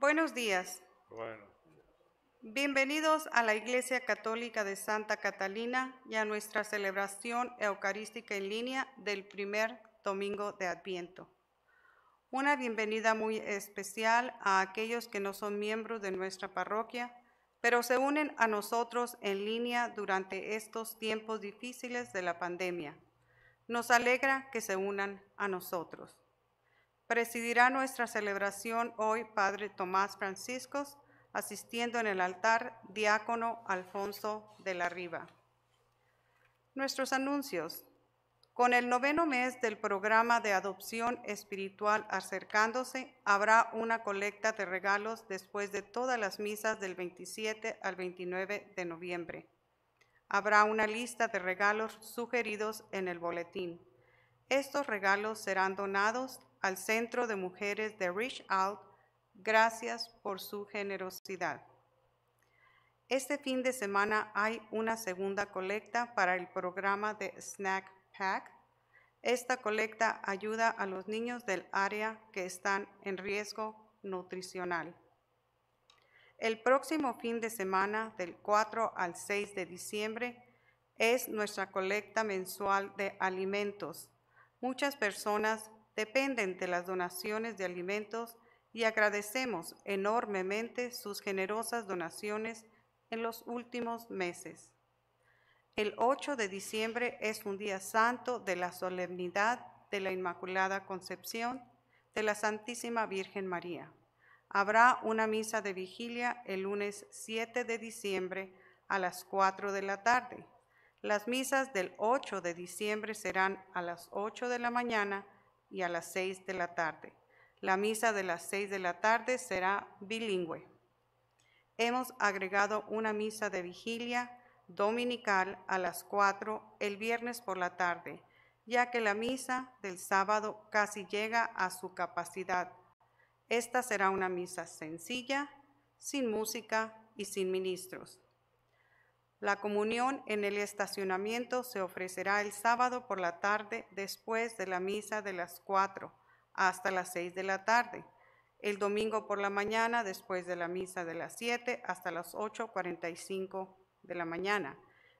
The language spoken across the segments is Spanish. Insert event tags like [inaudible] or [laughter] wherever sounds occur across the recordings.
Buenos días. Bueno, Bienvenidos a la Iglesia Católica de Santa Catalina y a nuestra celebración eucarística en línea del primer domingo de Adviento. Una bienvenida muy especial a aquellos que no son miembros de nuestra parroquia, pero se unen a nosotros en línea durante estos tiempos difíciles de la pandemia. Nos alegra que se unan a nosotros. Presidirá nuestra celebración hoy Padre Tomás Franciscos, asistiendo en el altar diácono Alfonso de la Riva. Nuestros anuncios. Con el noveno mes del programa de adopción espiritual acercándose, habrá una colecta de regalos después de todas las misas del 27 al 29 de noviembre. Habrá una lista de regalos sugeridos en el boletín. Estos regalos serán donados al Centro de Mujeres de Reach Out. Gracias por su generosidad. Este fin de semana hay una segunda colecta para el programa de Snack Pack. Esta colecta ayuda a los niños del área que están en riesgo nutricional. El próximo fin de semana, del 4 al 6 de diciembre, es nuestra colecta mensual de alimentos. Muchas personas dependen de las donaciones de alimentos y agradecemos enormemente sus generosas donaciones en los últimos meses. El 8 de diciembre es un día santo de la solemnidad de la Inmaculada Concepción de la Santísima Virgen María. Habrá una misa de vigilia el lunes 7 de diciembre a las 4 de la tarde. Las misas del 8 de diciembre serán a las 8 de la mañana y a las 6 de la tarde. La misa de las 6 de la tarde será bilingüe. Hemos agregado una misa de vigilia dominical a las 4 el viernes por la tarde, ya que la misa del sábado casi llega a su capacidad. Esta será una misa sencilla, sin música y sin ministros. La comunión en el estacionamiento se ofrecerá el sábado por la tarde después de la misa de las 4 hasta las 6 de la tarde. El domingo por la mañana después de la misa de las 7 hasta las 8.45 de la mañana.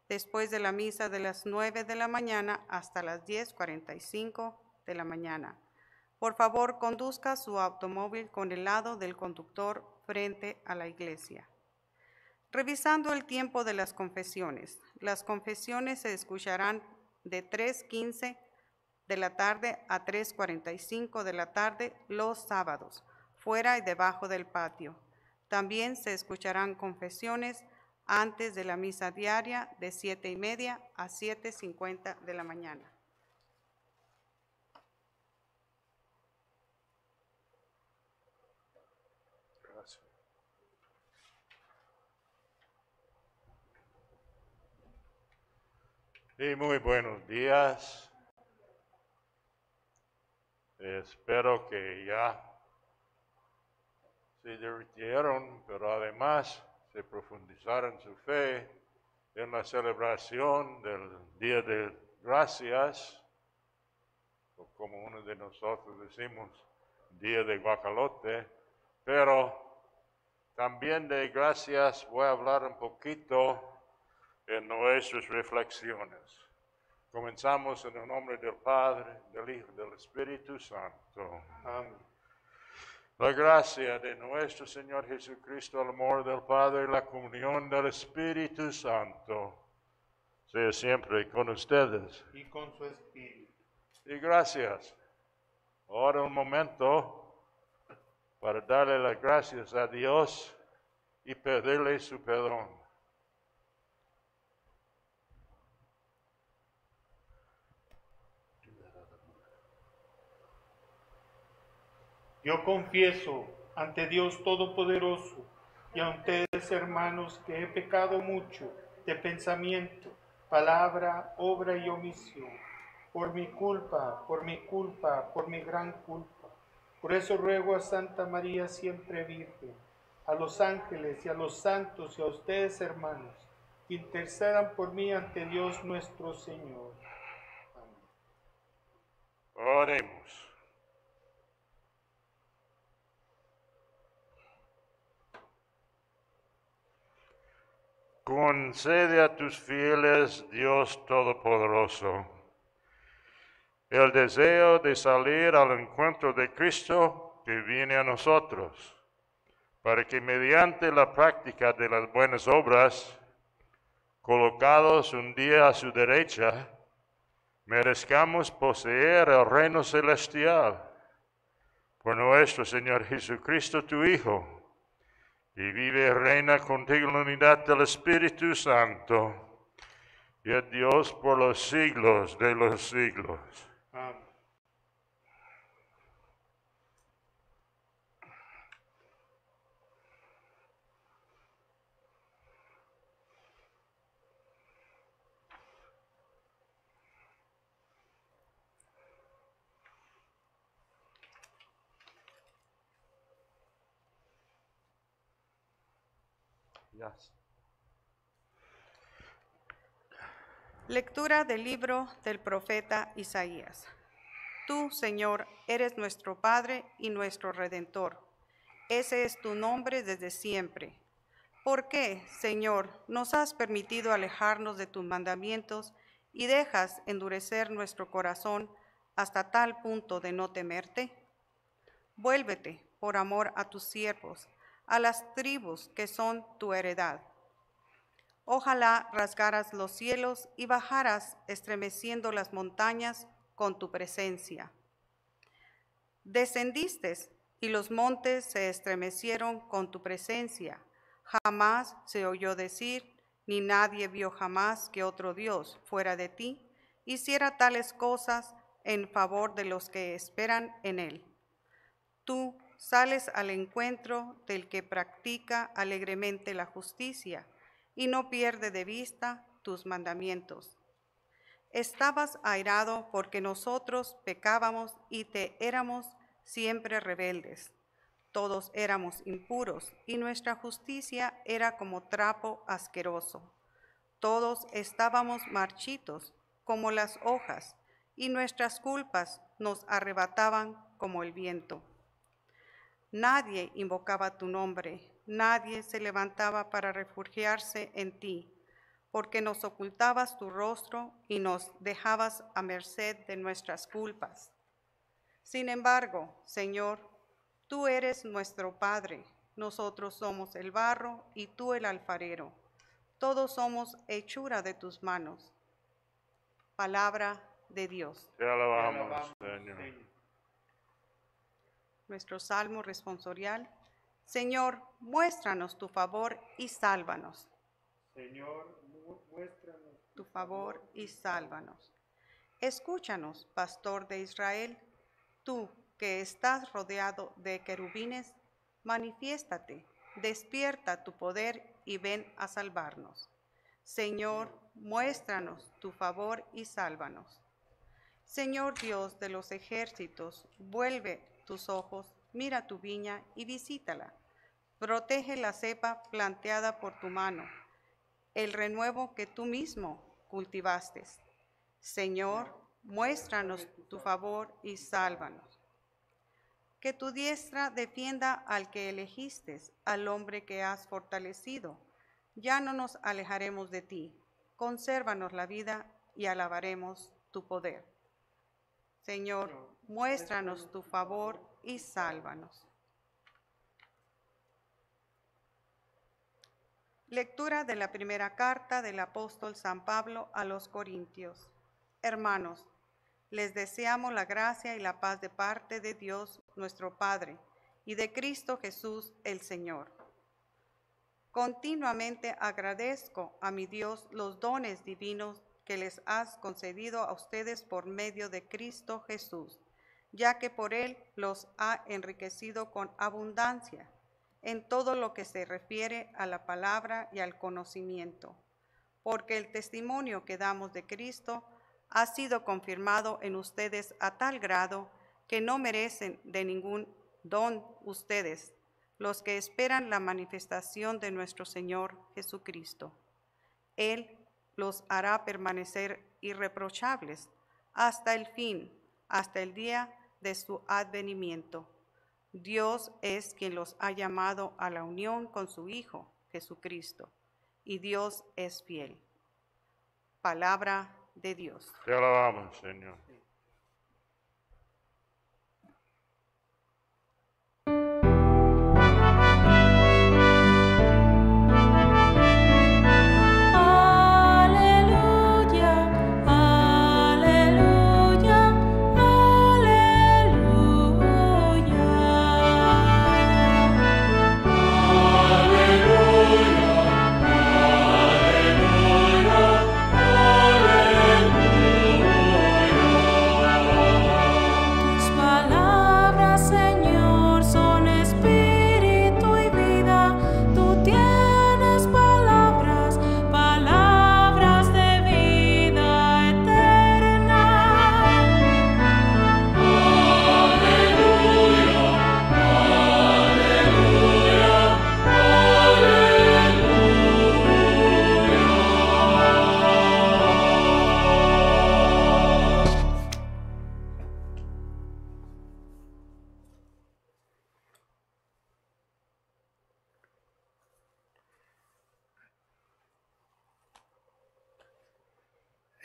Después de la misa de las 9 de la mañana hasta las 10.45 de la mañana. Por favor, conduzca su automóvil con el lado del conductor frente a la iglesia. Revisando el tiempo de las confesiones. Las confesiones se escucharán de 3.15 de la tarde a 3.45 de la tarde los sábados, fuera y debajo del patio. También se escucharán confesiones antes de la misa diaria de siete y media a 7.50 de la mañana. gracias. Y muy buenos días. Espero que ya se divirtieron, pero además se profundizaron su fe en la celebración del Día de Gracias, o como uno de nosotros decimos, Día de Guacalote, pero también de gracias voy a hablar un poquito en nuestras reflexiones. Comenzamos en el nombre del Padre, del Hijo del Espíritu Santo. Amén. La gracia de nuestro Señor Jesucristo, el amor del Padre y la comunión del Espíritu Santo sea siempre con ustedes. y con su espíritu. Y gracias. Ahora un momento para darle las gracias a Dios y pedirle su perdón. Yo confieso ante Dios Todopoderoso y ante ustedes, hermanos, que he pecado mucho de pensamiento, palabra, obra y omisión, por mi culpa, por mi culpa, por mi gran culpa. Por eso ruego a Santa María siempre Virgen, a los ángeles y a los santos y a ustedes, hermanos, que intercedan por mí ante Dios nuestro Señor. Amén. Oremos. Concede a tus fieles, Dios Todopoderoso, el deseo de salir al encuentro de Cristo que viene a nosotros, para que mediante la práctica de las buenas obras, colocados un día a su derecha, merezcamos poseer el reino celestial. Por nuestro Señor Jesucristo, tu Hijo y vive y reina contigo en la unidad del Espíritu Santo, y a Dios por los siglos de los siglos. Amén. Lectura del libro del profeta Isaías. Tú, Señor, eres nuestro Padre y nuestro Redentor. Ese es tu nombre desde siempre. ¿Por qué, Señor, nos has permitido alejarnos de tus mandamientos y dejas endurecer nuestro corazón hasta tal punto de no temerte? Vuélvete por amor a tus siervos, a las tribus que son tu heredad. Ojalá rasgaras los cielos y bajaras estremeciendo las montañas con tu presencia. Descendiste y los montes se estremecieron con tu presencia. Jamás se oyó decir, ni nadie vio jamás que otro Dios fuera de ti hiciera tales cosas en favor de los que esperan en él. Tú sales al encuentro del que practica alegremente la justicia y no pierde de vista tus mandamientos. Estabas airado porque nosotros pecábamos y te éramos siempre rebeldes. Todos éramos impuros y nuestra justicia era como trapo asqueroso. Todos estábamos marchitos como las hojas y nuestras culpas nos arrebataban como el viento. Nadie invocaba tu nombre, nadie se levantaba para refugiarse en ti, porque nos ocultabas tu rostro y nos dejabas a merced de nuestras culpas. Sin embargo, Señor, tú eres nuestro Padre, nosotros somos el barro y tú el alfarero, todos somos hechura de tus manos. Palabra de Dios. Te alabamos, Señor. nuestro salmo responsorial. Señor, muéstranos tu favor y sálvanos. Señor, mu- muéstranos Tu favor y sálvanos. Escúchanos, pastor de Israel, tú que estás rodeado de querubines, manifiéstate, despierta tu poder y ven a salvarnos. Señor, muéstranos tu favor y sálvanos. Señor Dios de los ejércitos, vuelve tus ojos, mira tu viña y visítala. Protege la cepa planteada por tu mano, el renuevo que tú mismo cultivaste. Señor, muéstranos tu favor y sálvanos. Que tu diestra defienda al que elegiste, al hombre que has fortalecido. Ya no nos alejaremos de ti. Consérvanos la vida y alabaremos tu poder. Señor, muéstranos tu favor y sálvanos. Lectura de la primera carta del apóstol San Pablo a los Corintios. Hermanos, les deseamos la gracia y la paz de parte de Dios nuestro Padre y de Cristo Jesús el Señor. Continuamente agradezco a mi Dios los dones divinos que les has concedido a ustedes por medio de Cristo Jesús, ya que por Él los ha enriquecido con abundancia en todo lo que se refiere a la palabra y al conocimiento, porque el testimonio que damos de Cristo ha sido confirmado en ustedes a tal grado que no merecen de ningún don ustedes, los que esperan la manifestación de nuestro Señor Jesucristo. Él los hará permanecer irreprochables hasta el fin, hasta el día de su advenimiento. Dios es quien los ha llamado a la unión con su Hijo, Jesucristo, y Dios es fiel. Palabra de Dios. Te alabamos, Señor.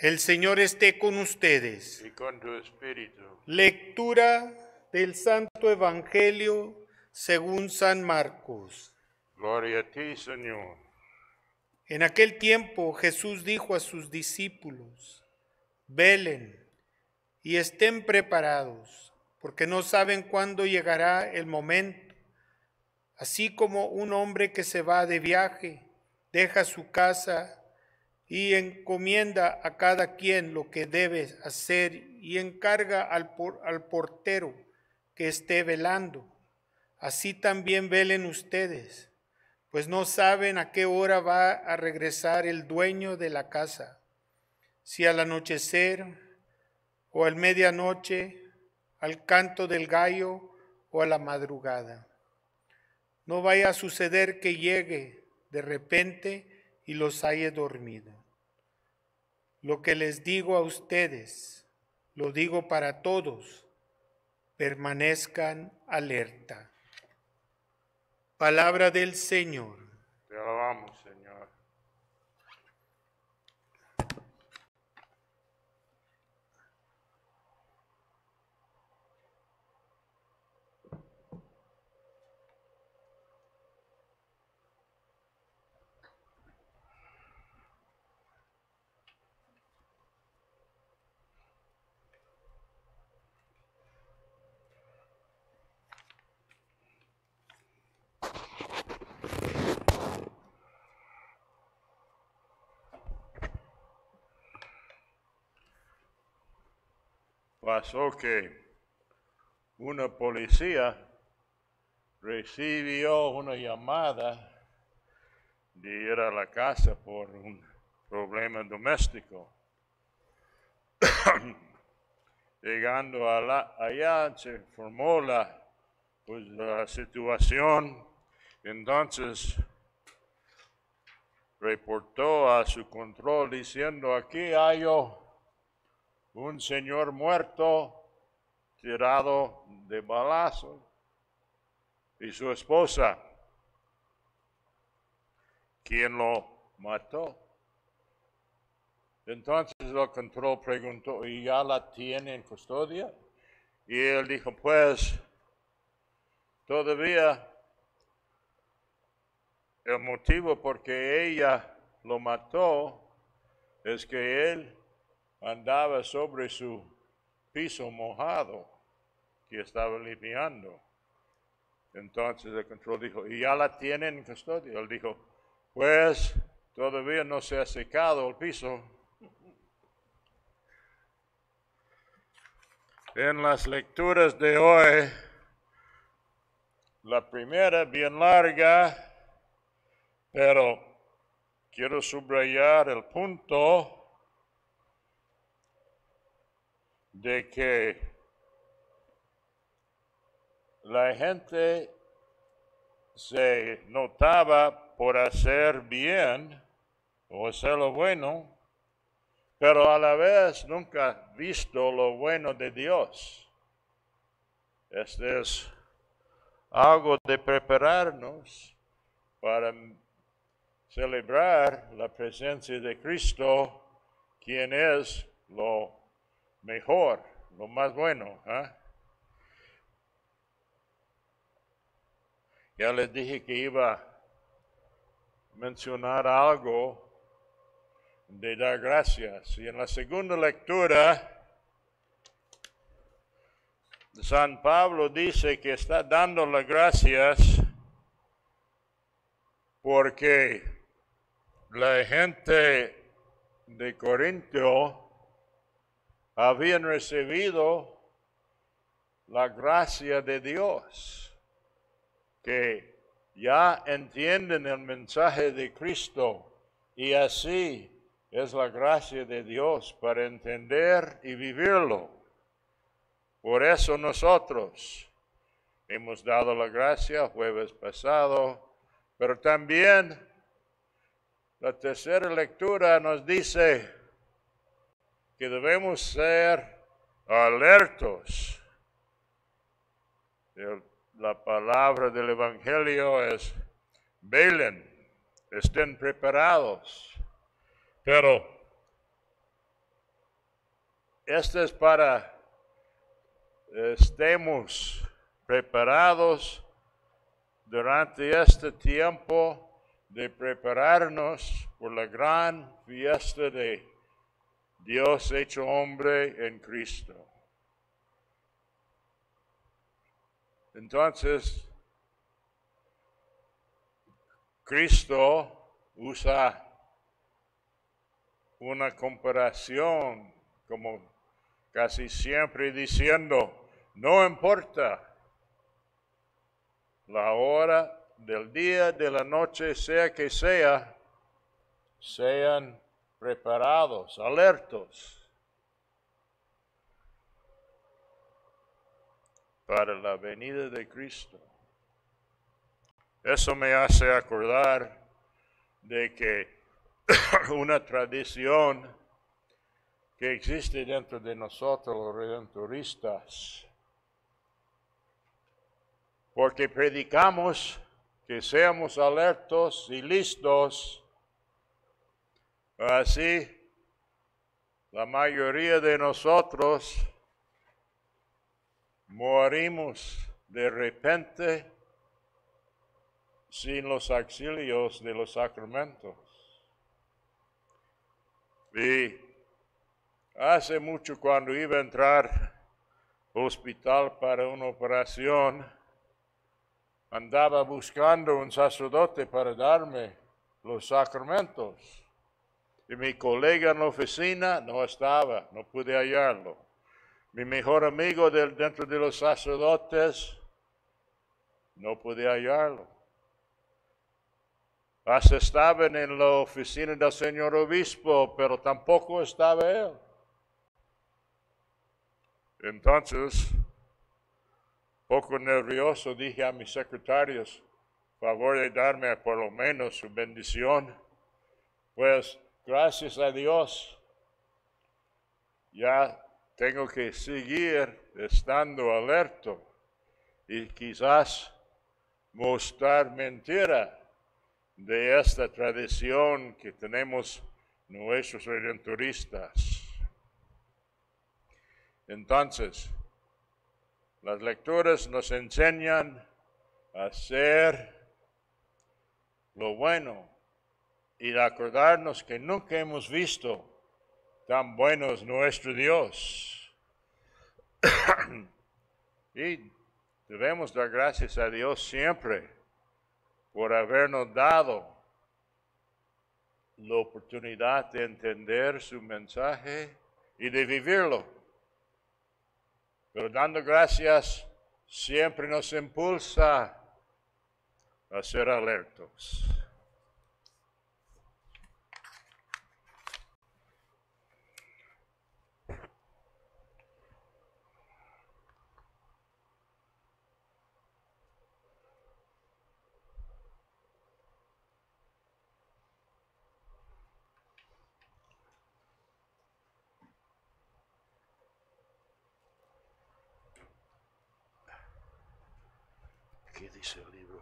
El Señor esté con ustedes. Y con tu espíritu. Lectura del Santo Evangelio según San Marcos. Gloria a ti, Señor. En aquel tiempo Jesús dijo a sus discípulos, velen y estén preparados, porque no saben cuándo llegará el momento. Así como un hombre que se va de viaje, deja su casa y encomienda a cada quien lo que debe hacer y encarga al, al portero que esté velando. Así también velen ustedes, pues no saben a qué hora va a regresar el dueño de la casa, si al anochecer o al medianoche, al canto del gallo o a la madrugada. No vaya a suceder que llegue de repente y los haya dormido. Lo que les digo a ustedes, lo digo para todos, permanezcan alerta. Palabra del Señor. Te alabamos, Señor. Pasó que una policía recibió una llamada de ir a la casa por un problema doméstico. [coughs] Llegando a la- allá se formó la, pues, situación, entonces reportó a su control diciendo aquí hay un señor muerto tirado de balazo y su esposa, quien lo mató. Entonces el control preguntó, ¿y ya la tiene en custodia? Y él dijo, pues, todavía el motivo por que ella lo mató es que él andaba sobre su piso mojado que estaba limpiando. Entonces el control dijo, ¿y ya la tienen en custodia? Él dijo, pues todavía no se ha secado el piso. En las lecturas de hoy, la primera bien larga, pero quiero subrayar el punto de que la gente se notaba por hacer bien o hacer lo bueno, pero a la vez nunca visto lo bueno de Dios. Este es algo de prepararnos para celebrar la presencia de Cristo, quien es lo mejor, lo más bueno. ¿ah? Ya les dije que iba a mencionar algo de dar gracias. Y en la segunda lectura, San Pablo dice que está dando las gracias porque la gente de Corintio habían recibido la gracia de Dios, que ya entienden el mensaje de Cristo y así es la gracia de Dios para entender y vivirlo. Por eso nosotros hemos dado la gracia jueves pasado, pero también la tercera lectura nos dice que debemos ser alertos. La palabra del Evangelio es velen, estén preparados. Pero esto es para estemos preparados durante este tiempo de prepararnos por la gran fiesta de Dios hecho hombre en Cristo. Entonces, Cristo usa una comparación como casi siempre diciendo, no importa la hora del día, de la noche, sea que sea, sean preparados, alertos para la venida de Cristo. Eso me hace acordar de que [coughs] una tradición que existe dentro de nosotros los redentoristas, porque predicamos que seamos alertos y listos, así la mayoría de nosotros morimos de repente sin los auxilios de los sacramentos. Y hace mucho cuando iba a entrar al hospital para una operación, andaba buscando un sacerdote para darme los sacramentos. Mi colega en la oficina no estaba, no pude hallarlo. Mi mejor amigo del, dentro de los sacerdotes, no pude hallarlo. Hasta estaban en la oficina del señor obispo, pero tampoco estaba él. Entonces, poco nervioso, dije a mis secretarios, favor de darme por lo menos su bendición. Pues gracias a Dios, ya tengo que seguir estando alerto y quizás mostrar mentira de esta tradición que tenemos nuestros redentoristas. Entonces, las lecturas nos enseñan a hacer lo bueno y de acordarnos que nunca hemos visto tan bueno es nuestro Dios. [coughs] y debemos dar gracias a Dios siempre por habernos dado la oportunidad de entender su mensaje y de vivirlo. Pero dando gracias siempre nos impulsa a ser alertos. ¿Qué dice el libro?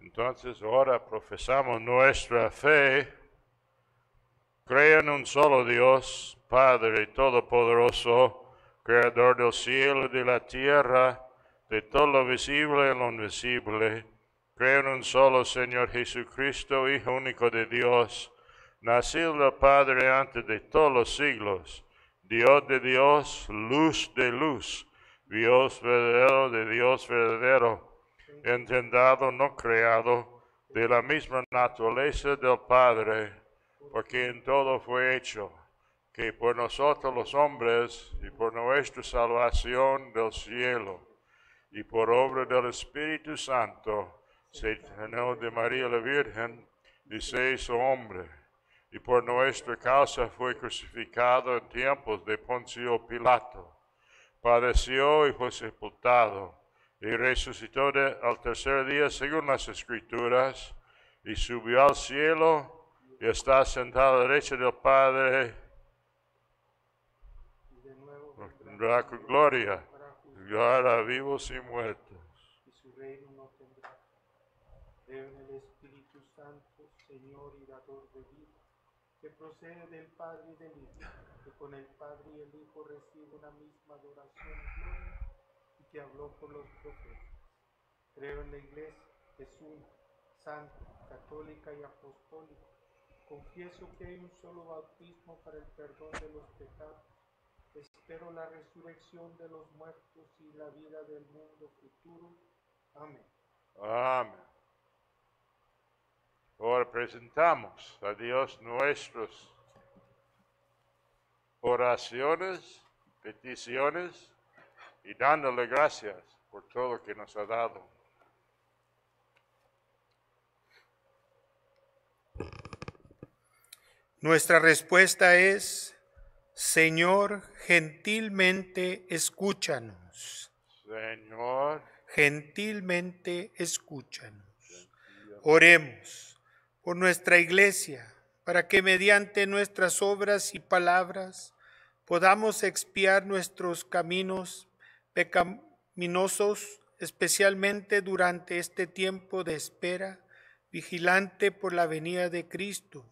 Entonces ahora profesamos nuestra fe. Creo en un solo Dios, Padre Todopoderoso, Creador del cielo y de la tierra, de todo lo visible y lo invisible. Creo en un solo Señor Jesucristo, Hijo único de Dios, nacido del Padre antes de todos los siglos, Dios de Dios, luz de luz, Dios verdadero de Dios verdadero, entendido, no creado, de la misma naturaleza del Padre, porque en todo fue hecho, que por nosotros los hombres y por nuestra salvación del cielo y por obra del Espíritu Santo, se llenó de María la Virgen y se hizo hombre, y por nuestra causa fue crucificado en tiempos de Poncio Pilato, padeció y fue sepultado y resucitó al tercer día según las escrituras, y subió al cielo y está sentado a la derecha del Padre, vendrá con gloria, a vivos y muertos. y su reino no tendrá. El Espíritu Santo, Señor y dador de vida, que procede del Padre y del Hijo, que con el Padre y el Hijo recibe una misma adoración y gloria, y que habló por los profetas. Creo en la Iglesia, que es una, santa, católica y apostólica. Confieso que hay un solo bautismo para el perdón de los pecados. Espero la resurrección de los muertos y la vida del mundo futuro. Amén. Amén. Ahora presentamos a Dios nuestras oraciones, peticiones y dándole gracias por todo lo que nos ha dado. Nuestra respuesta es, Señor, gentilmente escúchanos. Señor, Gentilmente escúchanos. Oremos por nuestra iglesia, para que mediante nuestras obras y palabras podamos expiar nuestros caminos pecaminosos, especialmente durante este tiempo de espera, vigilante por la venida de Cristo.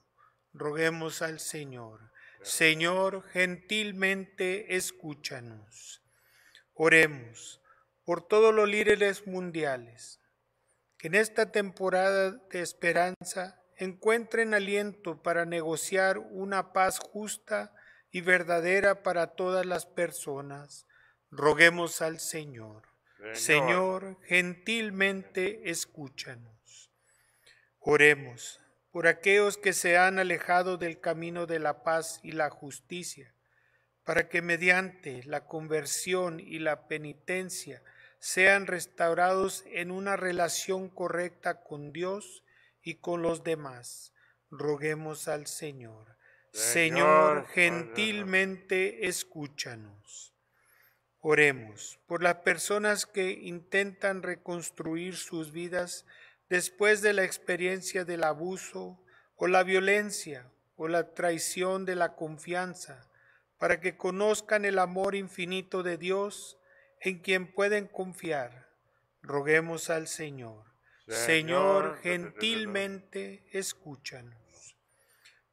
Roguemos al Señor. Señor, gentilmente escúchanos. Oremos por todos los líderes mundiales, que en esta temporada de esperanza encuentren aliento para negociar una paz justa y verdadera para todas las personas. Roguemos al Señor. Señor, gentilmente escúchanos. Oremos por aquellos que se han alejado del camino de la paz y la justicia, para que mediante la conversión y la penitencia sean restaurados en una relación correcta con Dios y con los demás. Roguemos al Señor. Señor, Señor, gentilmente escúchanos. Oremos por las personas que intentan reconstruir sus vidas después de la experiencia del abuso o la violencia o la traición de la confianza, para que conozcan el amor infinito de Dios en quien pueden confiar. Roguemos al Señor. Señor, gentilmente escúchanos.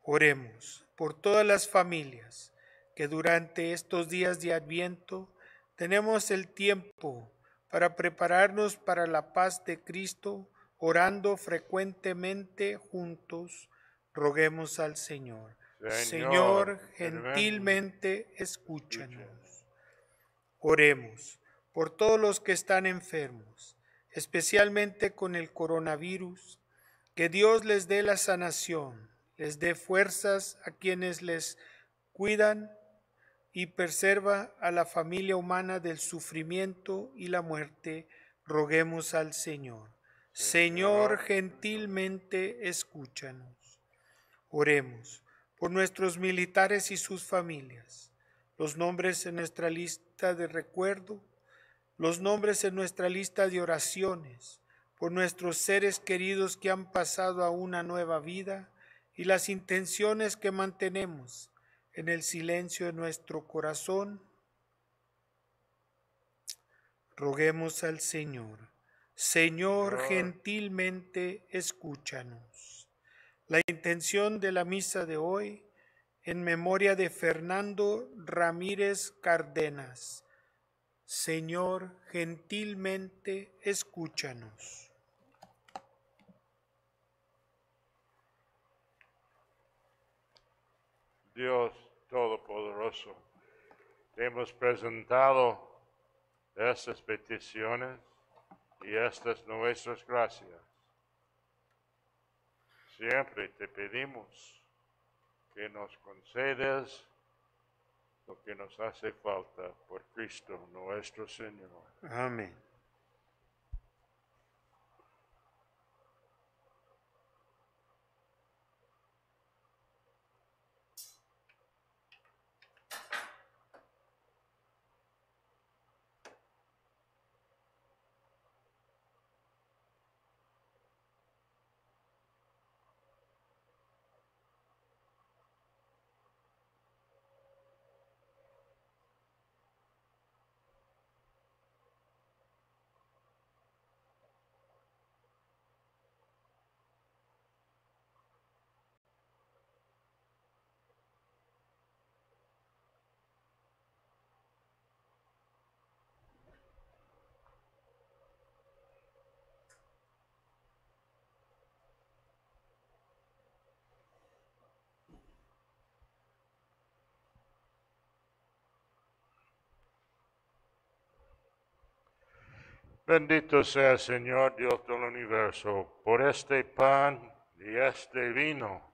Oremos por todas las familias que durante estos días de Adviento tenemos el tiempo para prepararnos para la paz de Cristo, orando frecuentemente juntos. Roguemos al. Señor, Señor, gentilmente escúchanos. Oremos por todos los que están enfermos, especialmente con el coronavirus, que Dios les dé la sanación, les dé fuerzas a quienes les cuidan y preserva a la familia humana del sufrimiento y la muerte. Roguemos al Señor. Señor, gentilmente escúchanos. Oremos por nuestros militares y sus familias, los nombres en nuestra lista de recuerdo, los nombres en nuestra lista de oraciones, por nuestros seres queridos que han pasado a una nueva vida y las intenciones que mantenemos en el silencio de nuestro corazón. Roguemos al Señor. Señor, gentilmente escúchanos. La intención de la misa de hoy en memoria de Fernando Ramírez Cárdenas. Señor, gentilmente escúchanos. Dios Todopoderoso, te hemos presentado estas peticiones y estas nuestras gracias. Siempre te pedimos que nos concedes lo que nos hace falta por Cristo nuestro Señor. Amén. Bendito sea el Señor Dios del universo por este pan y este vino,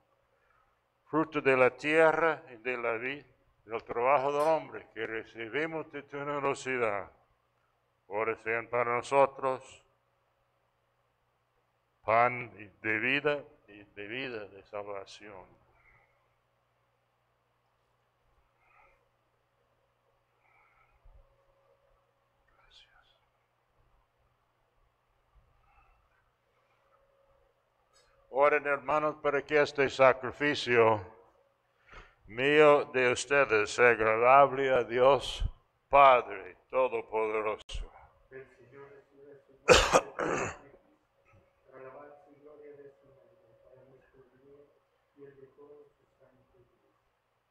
fruto de la tierra y de la vida, del trabajo del hombre que recibimos de tu generosidad. Ahora sean para nosotros pan de vida y de vida de salvación. Oren hermanos para que este sacrificio mío de ustedes sea agradable a Dios Padre Todopoderoso.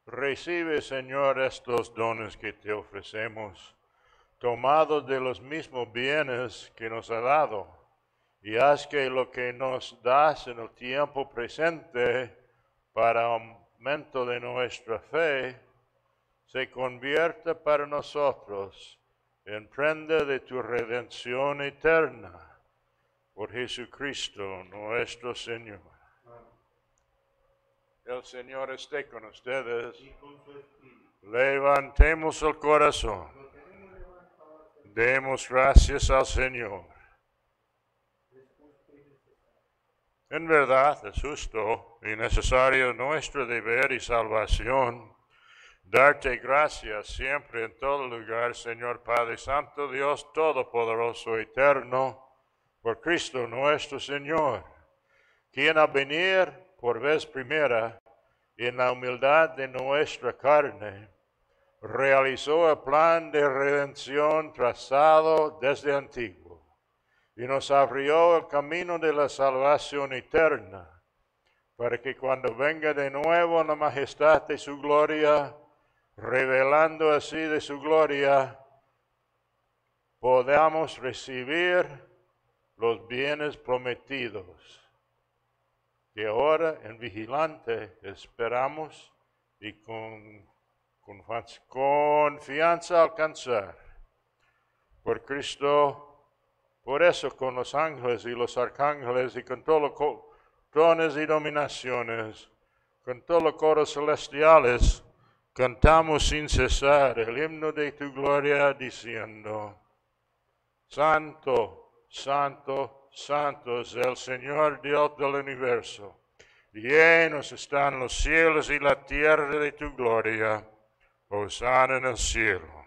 Recibe, Señor, estos dones que te ofrecemos, tomados de los mismos bienes que nos ha dado, y haz que lo que nos das en el tiempo presente para aumento de nuestra fe, se convierta para nosotros en prenda de tu redención eterna, por Jesucristo nuestro Señor. El Señor esté con ustedes. Levantemos el corazón. Demos gracias al Señor. En verdad es justo y necesario nuestro deber y salvación. Darte gracias siempre en todo lugar, Señor Padre Santo, Dios Todopoderoso, Eterno, por Cristo nuestro Señor, quien a venir por vez primera en la humildad de nuestra carne, realizó el plan de redención trazado desde antiguo y nos abrió el camino de la salvación eterna, para que cuando venga de nuevo la majestad de su gloria, revelando así de su gloria, podamos recibir los bienes prometidos que ahora en vigilante esperamos y con, con confianza alcanzar. Por Cristo, por eso con los ángeles y los arcángeles y con todos los y dominaciones, con todos los coros celestiales, cantamos sin cesar el himno de tu gloria diciendo, Santo, Santo, Santo es el Señor Dios del universo. Llenos están los cielos y la tierra de tu gloria. Hosanna en el cielo.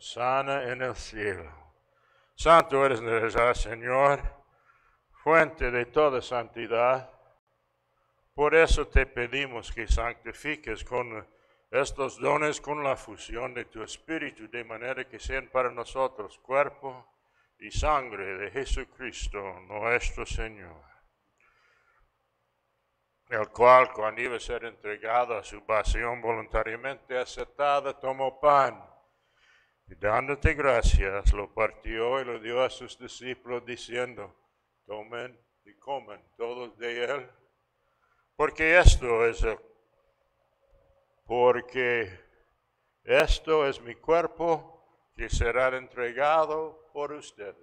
Hosanna en el cielo. Santo eres Señor, fuente de toda santidad. Por eso te pedimos que santifiques con estos dones con la fusión de tu espíritu, de manera que sean para nosotros cuerpo y sangre de Jesucristo nuestro Señor, el cual cuando iba a ser entregado a su pasión voluntariamente aceptada, tomó pan y dándote gracias, lo partió y lo dio a sus discípulos diciendo, tomen y comen todos de él, porque esto es el porque esto es mi cuerpo que será entregado por ustedes.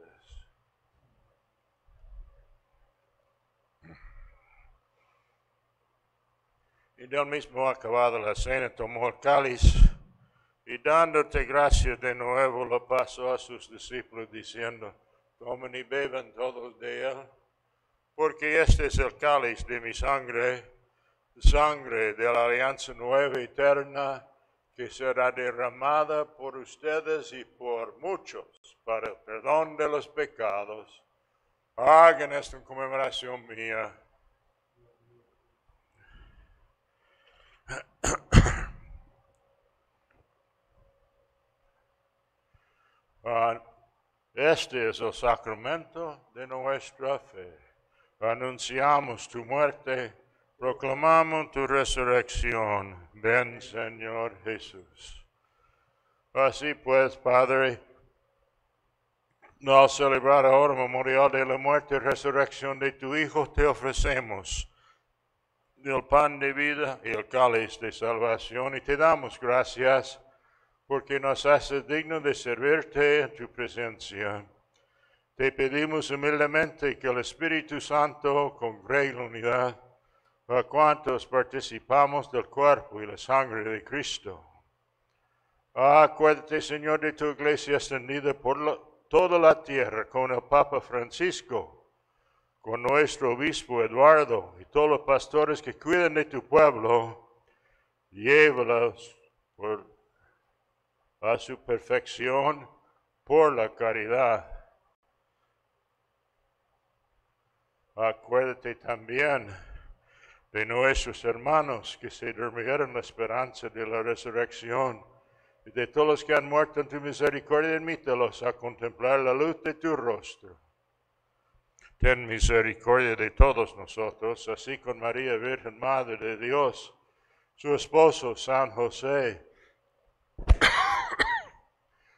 Y del mismo acabado la cena tomó el cáliz y dándote gracias de nuevo lo pasó a sus discípulos diciendo, tomen y beban todos de él, porque este es el cáliz de mi sangre sangre de la alianza nueva eterna que será derramada por ustedes y por muchos para el perdón de los pecados. Hagan esto en conmemoración mía. Este es el sacramento de nuestra fe. Anunciamos tu muerte Proclamamos tu resurrección. Ven, Señor Jesús. Así pues, Padre, al celebrar ahora el memorial de la muerte y resurrección de tu Hijo, te ofrecemos el pan de vida y el cáliz de salvación y te damos gracias porque nos haces dignos de servirte en tu presencia. Te pedimos humildemente que el Espíritu Santo congregue la unidad a cuantos participamos del cuerpo y la sangre de Cristo. Acuérdate, Señor, de tu iglesia extendida por toda la tierra con el Papa Francisco, con nuestro obispo Eduardo y todos los pastores que cuidan de tu pueblo. Llévalos a su perfección por la caridad. Acuérdate también de nuestros hermanos que se durmieron la esperanza de la resurrección, y de todos los que han muerto en tu misericordia, admítelos a contemplar la luz de tu rostro. Ten misericordia de todos nosotros, así con María Virgen, Madre de Dios, su esposo San José,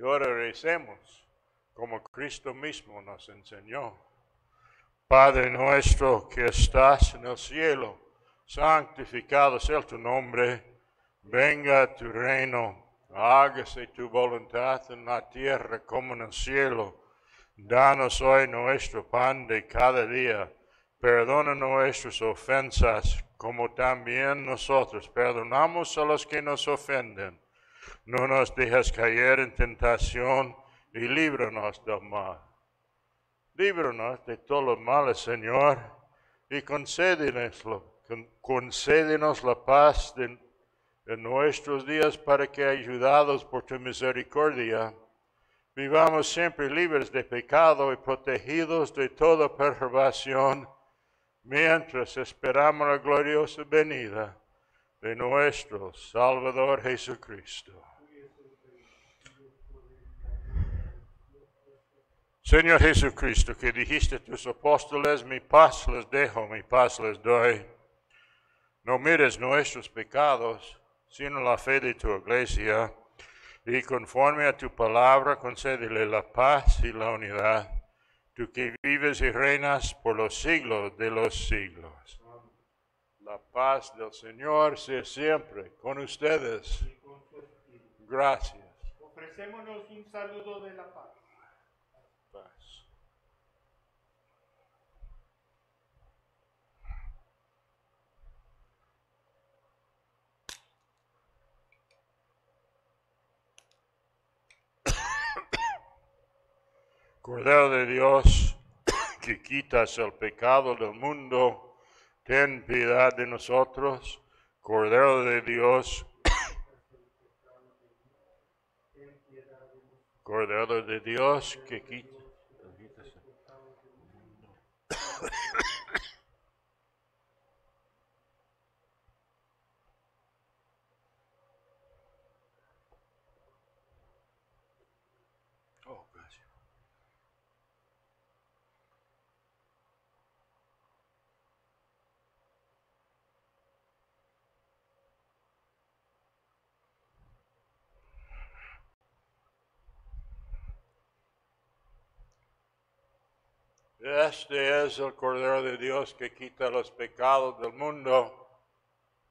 Y ahora recemos como Cristo mismo nos enseñó. Padre nuestro que estás en el cielo, santificado sea tu nombre, venga tu reino, hágase tu voluntad en la tierra como en el cielo. Danos hoy nuestro pan de cada día. Perdona nuestras ofensas, como también nosotros perdonamos a los que nos ofenden no nos dejes caer en tentación y líbranos del mal. Líbranos de todos los males, Señor, y concédenos, la paz de, en nuestros días para que, ayudados por tu misericordia, vivamos siempre libres de pecado y protegidos de toda perturbación, mientras esperamos la gloriosa venida de nuestro Salvador Jesucristo. Señor Jesucristo, que dijiste a tus apóstoles, mi paz les dejo, mi paz les doy. No mires nuestros pecados, sino la fe de tu iglesia, y conforme a tu palabra concédele la paz y la unidad, tú que vives y reinas por los siglos de los siglos. La paz del Señor sea siempre con ustedes. Gracias. Ofrecémonos un saludo de la paz. paz. [coughs] Cordero de Dios, que quitas el pecado del mundo, ten piedad de nosotros. Cordero de Dios, [coughs] Cordero de Dios, que quita- Este es el Cordero de Dios que quita los pecados del mundo.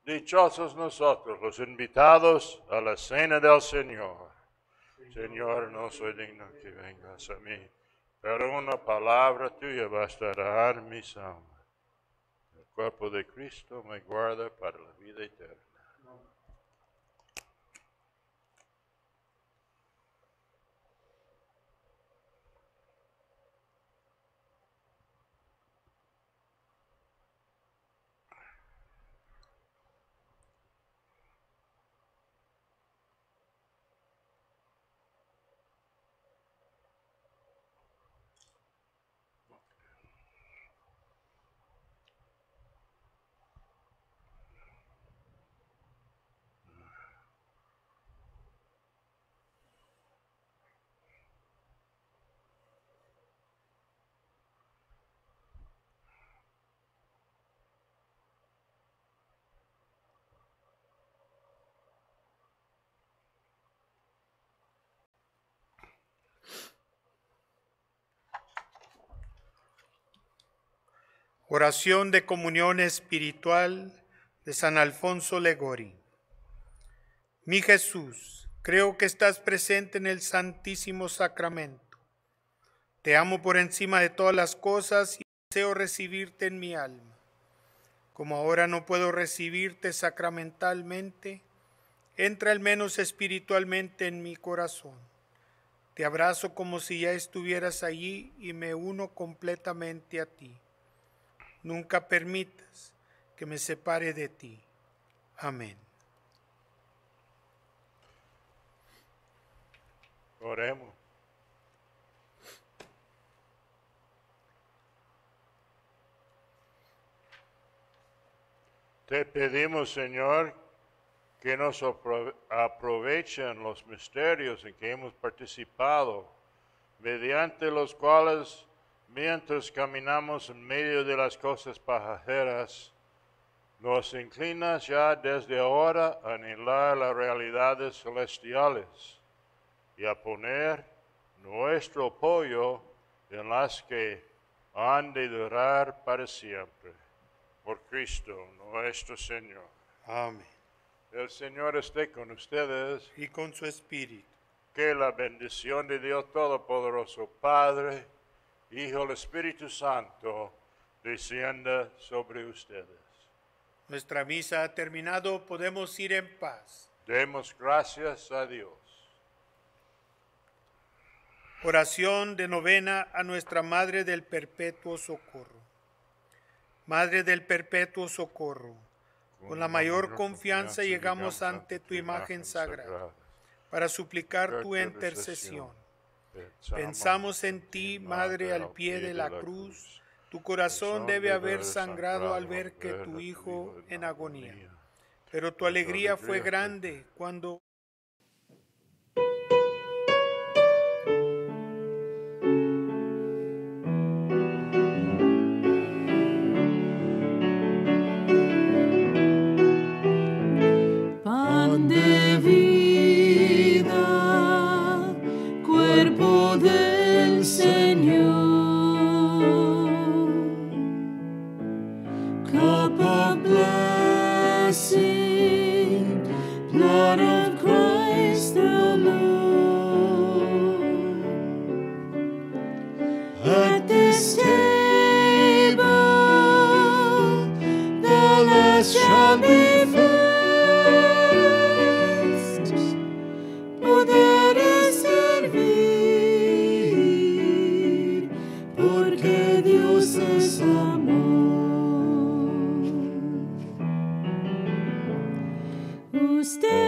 Dichosos nosotros, los invitados a la cena del Señor. Señor, no soy digno que vengas a mí, pero una palabra tuya bastará a mis almas. El cuerpo de Cristo me guarda para la vida eterna. Oración de comunión espiritual de San Alfonso Legori. Mi Jesús, creo que estás presente en el Santísimo Sacramento. Te amo por encima de todas las cosas y deseo recibirte en mi alma. Como ahora no puedo recibirte sacramentalmente, entra al menos espiritualmente en mi corazón. Te abrazo como si ya estuvieras allí y me uno completamente a ti. Nunca permitas que me separe de ti. Amén. Oremos. Te pedimos, Señor, que nos apro- aprovechen los misterios en que hemos participado, mediante los cuales, mientras caminamos en medio de las cosas pasajeras, nos inclinas ya desde ahora a anhelar las realidades celestiales y a poner nuestro apoyo en las que han de durar para siempre. Por Cristo nuestro Señor. Amén. El Señor esté con ustedes. Y con su espíritu. Que la bendición de Dios Todopoderoso, Padre, Hijo y Espíritu Santo, descienda sobre ustedes. Nuestra misa ha terminado, podemos ir en paz. Demos gracias a Dios. Oración de novena a nuestra Madre del Perpetuo Socorro. Madre del Perpetuo Socorro, con la mayor confianza llegamos ante tu imagen sagrada para suplicar tu intercesión. Pensamos en ti, Madre, al pie de la cruz. Tu corazón debe haber sangrado al ver que tu Hijo en agonía. Pero tu alegría fue grande cuando stay.